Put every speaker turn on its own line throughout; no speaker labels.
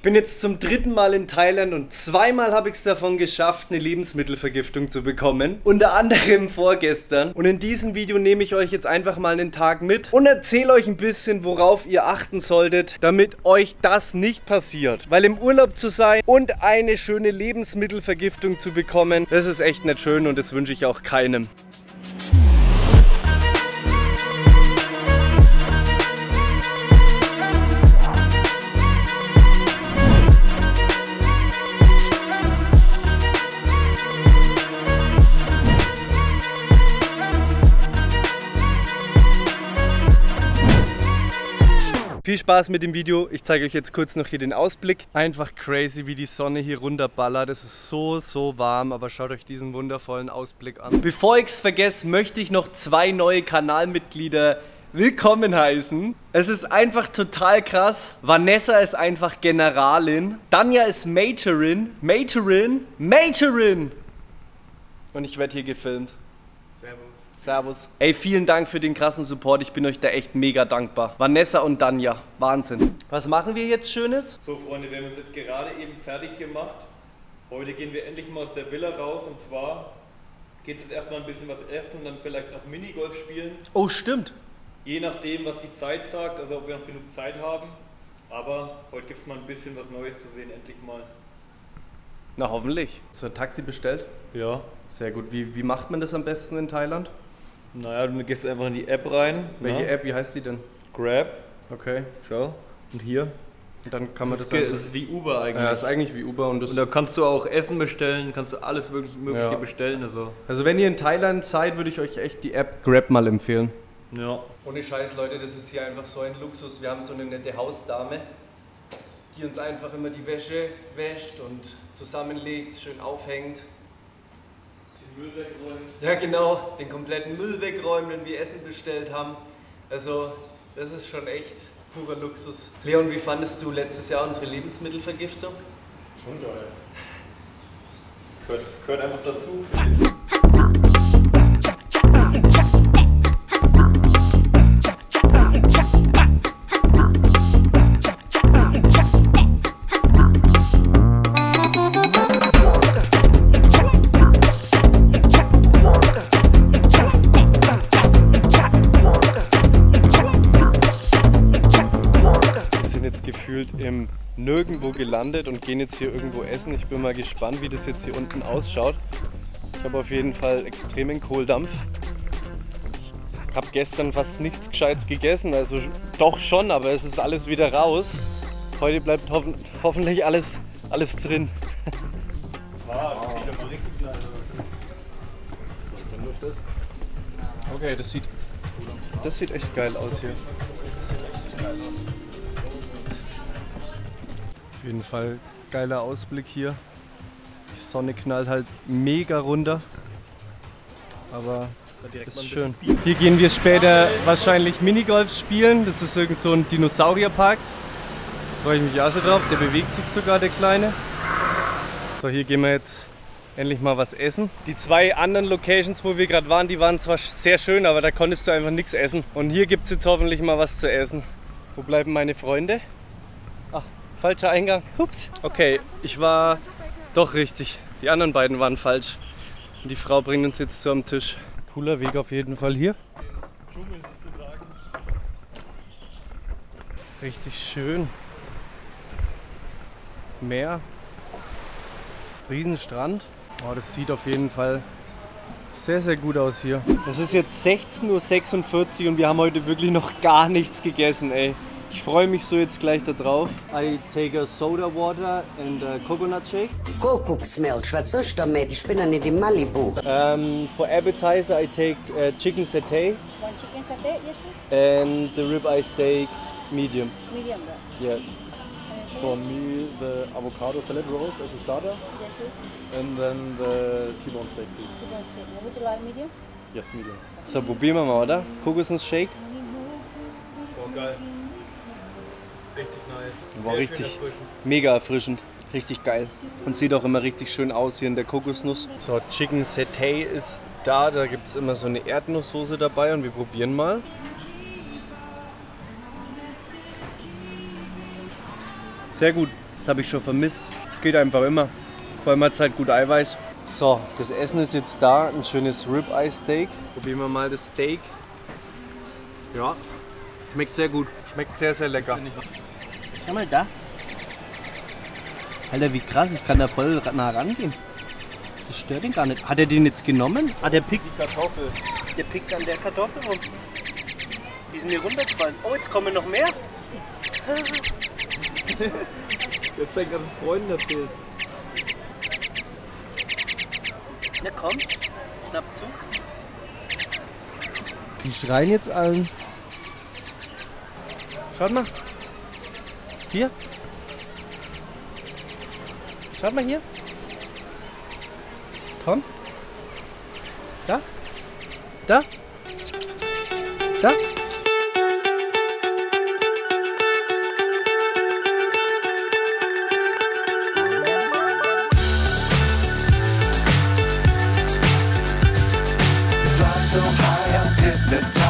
Ich bin jetzt zum dritten Mal in Thailand und zweimal habe ich es davon geschafft, eine Lebensmittelvergiftung zu bekommen. Unter anderem vorgestern. Und in diesem Video nehme ich euch jetzt einfach mal einen Tag mit und erzähle euch ein bisschen, worauf ihr achten solltet, damit euch das nicht passiert. Weil im Urlaub zu sein und eine schöne Lebensmittelvergiftung zu bekommen, das ist echt nicht schön und das wünsche ich auch keinem. Viel Spaß mit dem Video. Ich zeige euch jetzt kurz noch hier den Ausblick. Einfach crazy, wie die Sonne hier runterballert. Es ist so, so warm, aber schaut euch diesen wundervollen Ausblick an. Bevor ich es vergesse, möchte ich noch zwei neue Kanalmitglieder willkommen heißen. Es ist einfach total krass. Vanessa ist einfach Generalin. Danja ist Majorin. Majorin. Majorin. Und ich werde hier gefilmt.
Servus.
Ey, vielen Dank für den krassen Support. Ich bin euch da echt mega dankbar. Vanessa und Danja. Wahnsinn. Was machen wir jetzt Schönes?
So Freunde, wir haben uns jetzt gerade eben fertig gemacht. Heute gehen wir endlich mal aus der Villa raus und zwar geht es jetzt erstmal ein bisschen was essen und dann vielleicht noch Minigolf spielen.
Oh, stimmt.
Je nachdem, was die Zeit sagt, also ob wir noch genug Zeit haben. Aber heute gibt es mal ein bisschen was Neues zu sehen, endlich mal.
Na, hoffentlich. Hast du ein Taxi bestellt?
Ja.
Sehr gut. Wie, wie macht man das am besten in Thailand?
Naja, du gehst einfach in die App rein.
Welche
na?
App? Wie heißt die denn?
Grab.
Okay.
Schau. Und hier.
Und dann kann man
Das
das,
ist,
einfach-
das ist wie Uber eigentlich.
Ja, ist eigentlich wie Uber und das.
und da kannst du auch Essen bestellen, kannst du alles wirklich Mögliche
Ja.
bestellen. Also,
Also wenn ihr in Thailand seid, würde ich euch echt die App Grab mal empfehlen.
ja.
Ohne Scheiß, Leute, das ist hier einfach so ein Luxus. Wir haben so eine nette Hausdame, die uns einfach immer die Wäsche wäscht und zusammenlegt, schön aufhängt.
Müll wegräumen.
Ja, genau, den kompletten Müll wegräumen, wenn wir Essen bestellt haben. Also, das ist schon echt purer Luxus. Leon, wie fandest du letztes Jahr unsere Lebensmittelvergiftung?
Schon geil. Gehört, gehört einfach dazu.
Gelandet und gehen jetzt hier irgendwo essen. Ich bin mal gespannt, wie das jetzt hier unten ausschaut. Ich habe auf jeden Fall extremen Kohldampf. Ich habe gestern fast nichts Gescheites gegessen, also doch schon, aber es ist alles wieder raus. Heute bleibt hoffen, hoffentlich alles, alles drin. Okay, das sieht, das sieht echt geil aus hier. Das sieht richtig geil aus. Auf jeden Fall geiler Ausblick hier. Die Sonne knallt halt mega runter. Aber ist schön. Hier gehen wir später wahrscheinlich Minigolf spielen. Das ist irgend so ein Dinosaurierpark. Freue ich mich auch schon drauf. Der bewegt sich sogar, der Kleine. So, hier gehen wir jetzt endlich mal was essen. Die zwei anderen Locations, wo wir gerade waren, die waren zwar sehr schön, aber da konntest du einfach nichts essen. Und hier gibt es jetzt hoffentlich mal was zu essen. Wo bleiben meine Freunde? Ach, falscher Eingang. Ups. Okay, ich war doch richtig. Die anderen beiden waren falsch. Und die Frau bringt uns jetzt zu am Tisch. Cooler Weg auf jeden Fall hier. Richtig schön. Meer. Riesenstrand. Oh, das sieht auf jeden Fall sehr, sehr gut aus hier. Es ist jetzt 16.46 Uhr und wir haben heute wirklich noch gar nichts gegessen, ey. Ich freue mich so jetzt gleich da drauf. I take a soda water and a coconut shake.
Kuckucksmilch, was ich damit? Ich bin ja nicht in Malibu.
Um, for appetizer, I take uh, chicken satay
One chicken satay, yes please.
and the ribeye steak medium.
Medium rare.
Yes.
For me, the avocado salad rolls as a starter,
Yes please.
and then the T-bone steak, please.
Chicken satay. Would you like medium?
Yes, medium.
So, probieren wir mal, oder? Kokosnuss-Shake.
Oh, geil. Richtig nice.
War
Sehr
richtig
erfrischend.
mega erfrischend. Richtig geil. Und sieht auch immer richtig schön aus hier in der Kokosnuss. So, Chicken Satay ist da. Da gibt es immer so eine Erdnusssoße dabei und wir probieren mal. Sehr gut. Das habe ich schon vermisst. Es geht einfach immer. Vor allem hat es halt gut Eiweiß. So, das Essen ist jetzt da. Ein schönes Ribeye Steak. Probieren wir mal das Steak. Ja, schmeckt sehr gut. Schmeckt sehr, sehr lecker.
Schau mal da. Alter, wie krass, ich kann da voll nah rangehen. Das stört ihn gar nicht. Hat er den jetzt genommen? Ah, der pickt.
Die Kartoffel.
Der pickt an der Kartoffel rum. Die sind mir runtergefallen. Oh, jetzt kommen noch mehr.
Jetzt hat gerade Freunden erzählt.
Na komm, schnapp zu.
Die schreien jetzt allen. Schaut mal. Hier. Schaut mal hier. Komm. Da. Da. Da.
Fly so high, I'm hypnotized.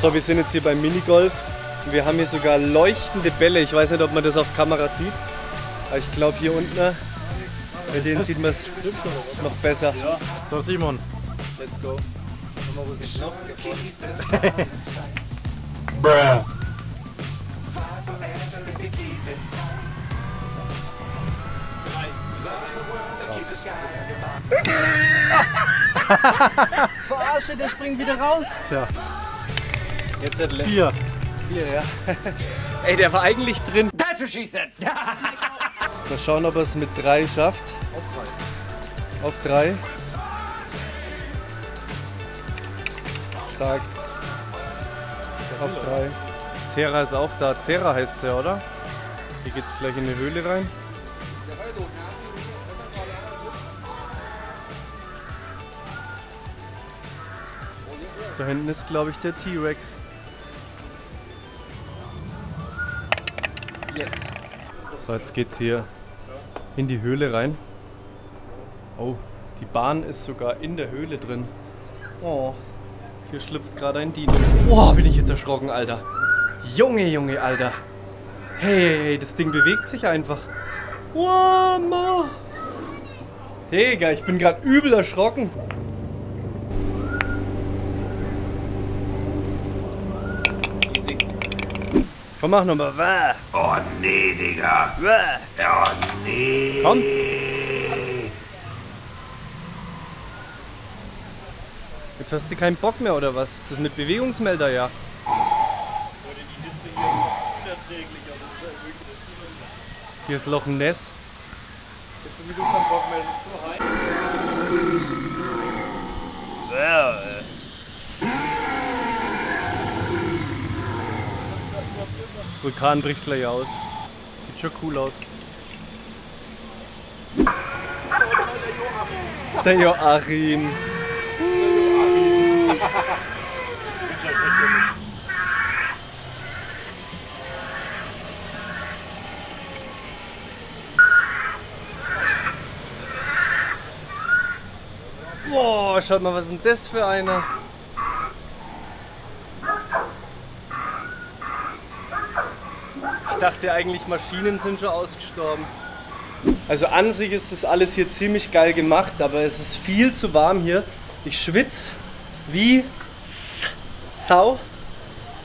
So, wir sind jetzt hier beim Minigolf. Und wir haben hier sogar leuchtende Bälle. Ich weiß nicht, ob man das auf Kamera sieht. Aber ich glaube hier unten, bei denen sieht man es noch besser.
So, Simon.
Let's go.
Bruh.
Verarsche, der springt wieder raus.
Tja,
Jetzt hat
vier.
Vier, ja. Ey, der war eigentlich drin. That's what she said. Mal schauen, ob er es mit drei schafft. Auf drei. Auf drei. Stark. Auf drei. Zera ist auch da. Zera heißt ja, oder? Hier geht's gleich in die Höhle rein. Da hinten ist, glaube ich, der T-Rex. Yes. So, jetzt geht's hier in die Höhle rein. Oh, die Bahn ist sogar in der Höhle drin. Oh, hier schlüpft gerade ein Dino. Oh, bin ich jetzt erschrocken, Alter. Junge, Junge, Alter. Hey, hey, hey, das Ding bewegt sich einfach. Wow. Digga, ich bin gerade übel erschrocken. Komm, mach nochmal.
Oh nee, Digga.
Wah.
Oh nee.
Komm. Jetzt hast du keinen Bock mehr oder was? Ist das mit Bewegungsmelder, ja? Hier ist Loch Ness. Vulkan bricht gleich aus. Sieht schon cool aus. Der Joachim. Boah, schaut mal, was ist denn das für einer? Ich dachte eigentlich, Maschinen sind schon ausgestorben. Also an sich ist das alles hier ziemlich geil gemacht, aber es ist viel zu warm hier. Ich schwitze wie S- Sau.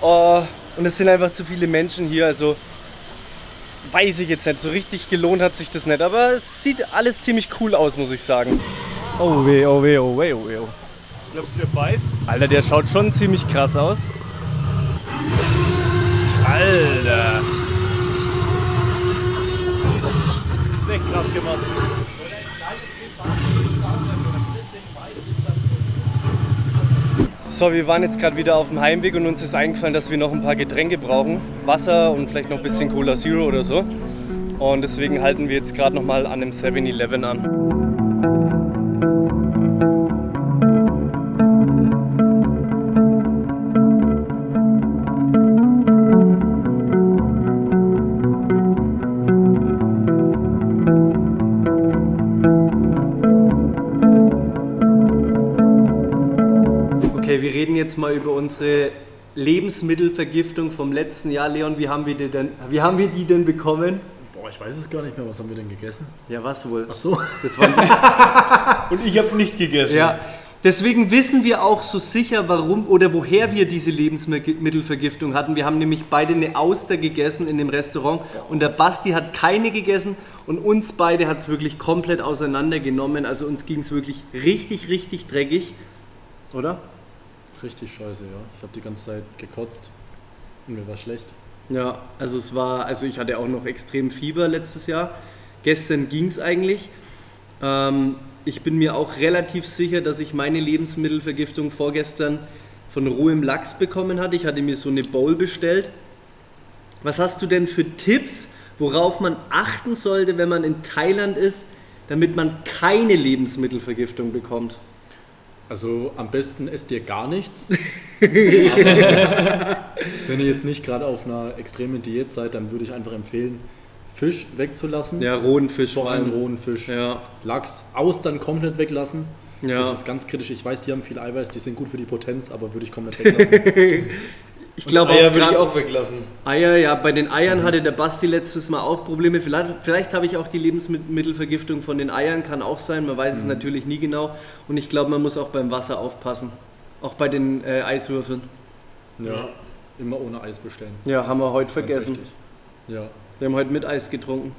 Oh, und es sind einfach zu viele Menschen hier, also weiß ich jetzt nicht. So richtig gelohnt hat sich das nicht, aber es sieht alles ziemlich cool aus, muss ich sagen. Oh weh, oh weh, oh weh, oh weh. Oh.
Glaubst du, der beißt?
Alter, der schaut schon ziemlich krass aus. Alter.
Krass gemacht.
So, wir waren jetzt gerade wieder auf dem Heimweg und uns ist eingefallen, dass wir noch ein paar Getränke brauchen. Wasser und vielleicht noch ein bisschen Cola Zero oder so. Und deswegen halten wir jetzt gerade noch mal an einem 7-Eleven an. Jetzt mal über unsere Lebensmittelvergiftung vom letzten Jahr. Leon, wie haben wir die denn, wie haben wir die denn bekommen?
Boah, ich weiß es gar nicht mehr. Was haben wir denn gegessen?
Ja, was wohl?
Ach so.
Das waren
Und ich habe es nicht gegessen.
Ja, deswegen wissen wir auch so sicher, warum oder woher wir diese Lebensmittelvergiftung hatten. Wir haben nämlich beide eine Auster gegessen in dem Restaurant und der Basti hat keine gegessen und uns beide hat es wirklich komplett auseinandergenommen. Also uns ging es wirklich richtig, richtig dreckig, oder?
Richtig scheiße, ja. Ich habe die ganze Zeit gekotzt und mir war schlecht.
Ja, also es war, also ich hatte auch noch extrem Fieber letztes Jahr. Gestern ging es eigentlich. Ähm, ich bin mir auch relativ sicher, dass ich meine Lebensmittelvergiftung vorgestern von rohem Lachs bekommen hatte. Ich hatte mir so eine Bowl bestellt. Was hast du denn für Tipps, worauf man achten sollte, wenn man in Thailand ist, damit man keine Lebensmittelvergiftung bekommt?
Also am besten esst ihr gar nichts. Wenn ihr jetzt nicht gerade auf einer extremen Diät seid, dann würde ich einfach empfehlen, Fisch wegzulassen.
Ja, rohen Fisch
Vor allem rohen Fisch.
Ja.
Lachs, Austern komplett weglassen.
Ja.
Das ist ganz kritisch. Ich weiß, die haben viel Eiweiß, die sind gut für die Potenz, aber würde ich komplett weglassen.
Ich glaube
Eier würde ich auch weglassen.
Eier, ja, bei den Eiern hatte der Basti letztes Mal auch Probleme. Vielleicht, vielleicht habe ich auch die Lebensmittelvergiftung von den Eiern, kann auch sein. Man weiß es natürlich nie genau. Und ich glaube, man muss auch beim Wasser aufpassen. Auch bei den äh, Eiswürfeln.
ja. Immer ohne Eis bestellen.
Ja, haben wir heute vergessen.
Ja.
Wir haben heute mit Eis getrunken.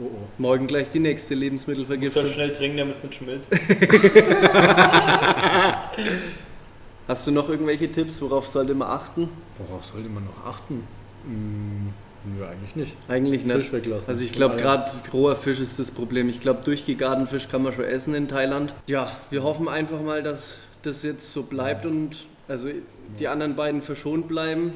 Oh oh.
Morgen gleich die nächste Lebensmittelvergiftung.
halt schnell trinken, damit es nicht schmilzt.
Hast du noch irgendwelche Tipps, worauf sollte man achten?
Worauf sollte man noch achten? Hm, nö, eigentlich nicht.
Eigentlich nicht.
Fisch weglassen.
Also ich glaube
Eier.
gerade roher Fisch ist das Problem. Ich glaube durchgegarten Fisch kann man schon essen in Thailand. Ja, wir hoffen einfach mal, dass das jetzt so bleibt und also die anderen beiden verschont bleiben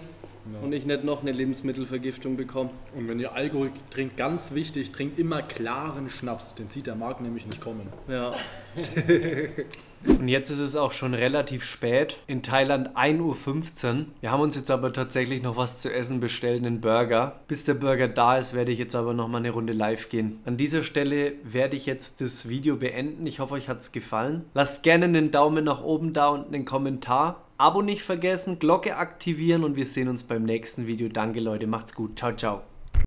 und ich nicht noch eine Lebensmittelvergiftung bekomme.
Und wenn ihr Alkohol trinkt, ganz wichtig, trinkt immer klaren Schnaps. Den sieht der Markt nämlich nicht kommen.
Ja.
Und jetzt ist es auch schon relativ spät. In Thailand 1.15 Uhr. Wir haben uns jetzt aber tatsächlich noch was zu essen bestellt, einen Burger. Bis der Burger da ist, werde ich jetzt aber noch mal eine Runde live gehen. An dieser Stelle werde ich jetzt das Video beenden. Ich hoffe, euch hat es gefallen. Lasst gerne einen Daumen nach oben da und einen Kommentar. Abo nicht vergessen, Glocke aktivieren und wir sehen uns beim nächsten Video. Danke Leute, macht's gut. Ciao, ciao.